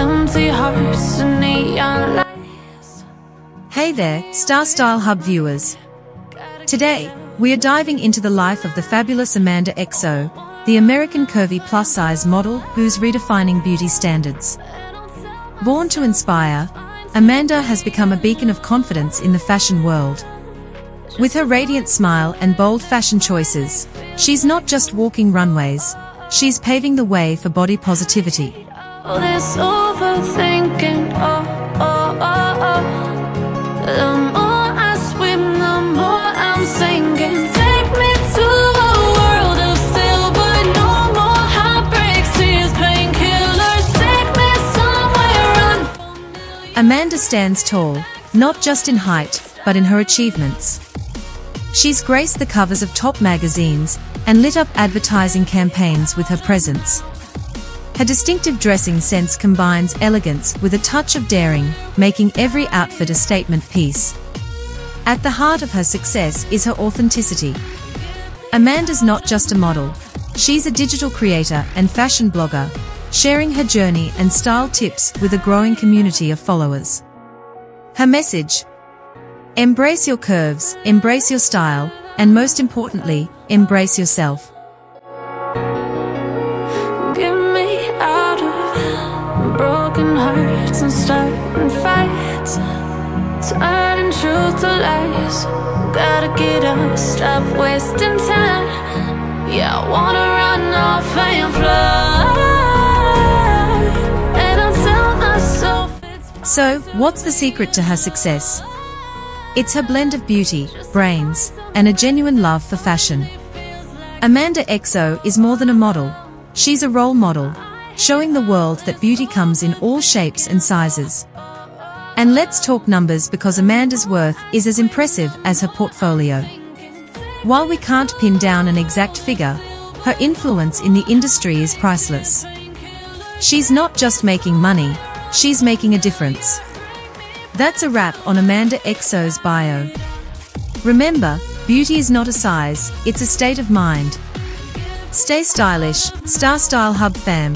empty hearts and neon lights. Hey there, Star Style Hub viewers. Today, we are diving into the life of the fabulous Amanda XO, the American curvy plus-size model who's redefining beauty standards. Born to inspire, Amanda has become a beacon of confidence in the fashion world. With her radiant smile and bold fashion choices, she's not just walking runways, she's paving the way for body positivity. Oh, oh, oh. Amanda stands tall, not just in height, but in her achievements. She's graced the covers of top magazines and lit up advertising campaigns with her presence. Her distinctive dressing sense combines elegance with a touch of daring, making every outfit a statement piece. At the heart of her success is her authenticity. Amanda's not just a model, she's a digital creator and fashion blogger, sharing her journey and style tips with a growing community of followers. Her message Embrace your curves, embrace your style, and most importantly, embrace yourself. Broken hearts and starting fights. Turning truth to lies. Gotta get up, stop wasting time. Yeah, I wanna run off and fly. So, what's the secret to her success? It's her blend of beauty, brains, and a genuine love for fashion. Amanda XO is more than a model. She's a role model, showing the world that beauty comes in all shapes and sizes. And let's talk numbers because Amanda's worth is as impressive as her portfolio. While we can't pin down an exact figure, her influence in the industry is priceless. She's not just making money, she's making a difference. That's a wrap on Amanda XO's bio. Remember, beauty is not a size, it's a state of mind. Stay stylish, Star Style Hub fam.